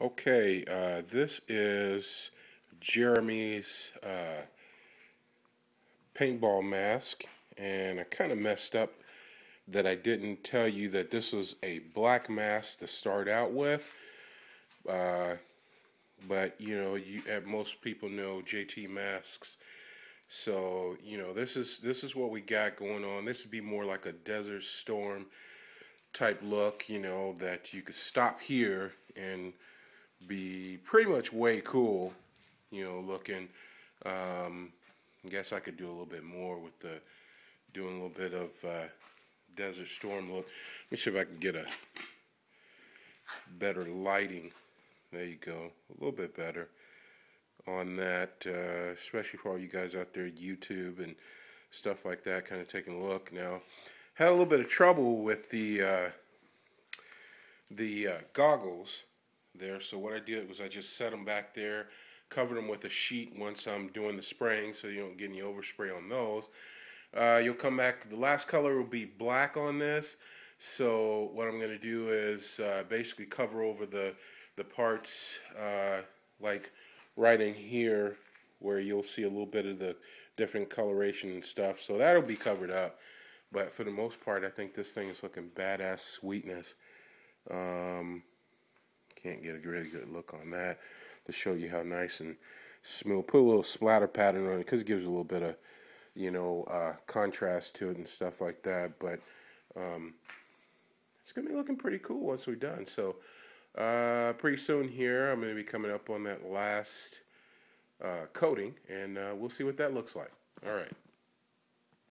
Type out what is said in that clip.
Okay, uh, this is Jeremy's uh, paintball mask, and I kind of messed up that I didn't tell you that this was a black mask to start out with. Uh, but you know, you most people know JT masks, so you know this is this is what we got going on. This would be more like a Desert Storm type look, you know, that you could stop here and be pretty much way cool, you know, looking. Um, I guess I could do a little bit more with the doing a little bit of uh, Desert Storm look. Let me see if I can get a better lighting. There you go, a little bit better on that, uh, especially for all you guys out there YouTube and stuff like that, kind of taking a look. Now, had a little bit of trouble with the uh, the uh, goggles there. So what I did was I just set them back there, covered them with a sheet once I'm doing the spraying so you don't get any overspray on those. Uh, you'll come back, the last color will be black on this. So what I'm going to do is uh, basically cover over the, the parts uh, like right in here where you'll see a little bit of the different coloration and stuff. So that'll be covered up. But for the most part, I think this thing is looking badass sweetness. Um, can't get a really good look on that to show you how nice and smooth. Put a little splatter pattern on it because it gives a little bit of, you know, uh, contrast to it and stuff like that. But um, it's going to be looking pretty cool once we're done. So uh, pretty soon here, I'm going to be coming up on that last uh, coating, and uh, we'll see what that looks like. All right.